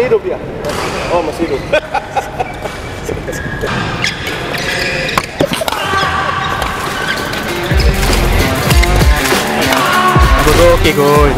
Masih hidup dia? Oh, masih hidup. Go go, okay go,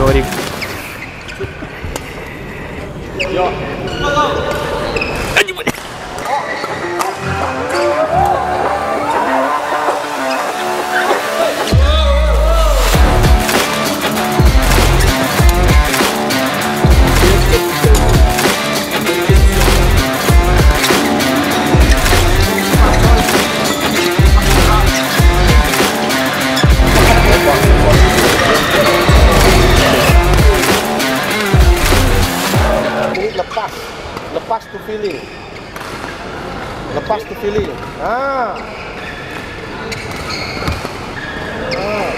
tu feeling. Lepas tu feeling. Ah. Ah.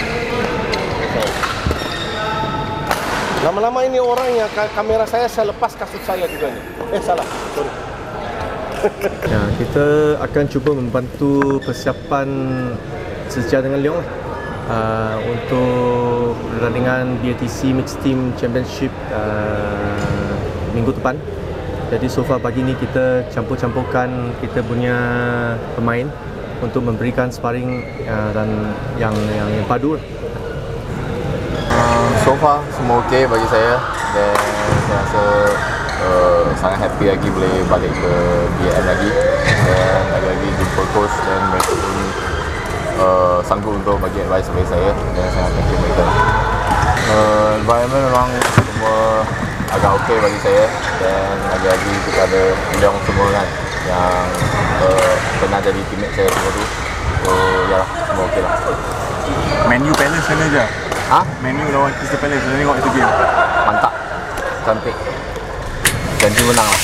Lama-lama ini orang yang ka- kamera saya saya lepas kasut saya juga ni. Eh salah. Sorry. Ya, kita akan cuba membantu persiapan sejajar dengan Leong. Uh, untuk pertandingan BATC Mixed Team Championship uh, minggu depan. Jadi so far pagi ni kita campur-campurkan kita punya pemain untuk memberikan sparring uh, dan yang yang, yang padu. Uh, so far semua okey bagi saya. Dan saya rasa uh, sangat happy lagi boleh balik ke BM lagi. Dan lagi-lagi jumpa coach dan mereka pun uh, sanggup untuk bagi advice kepada saya. Dan sangat thank you mereka uh, environment memang agak okey bagi saya dan lagi-lagi kita ada Leong semua kan yang uh, pernah jadi teammate saya semua tu so ya lah semua okey lah Menu Palace sana je. ha? Menu lawan Crystal Palace. Saya tengok itu game. mantap cantik janji menang lah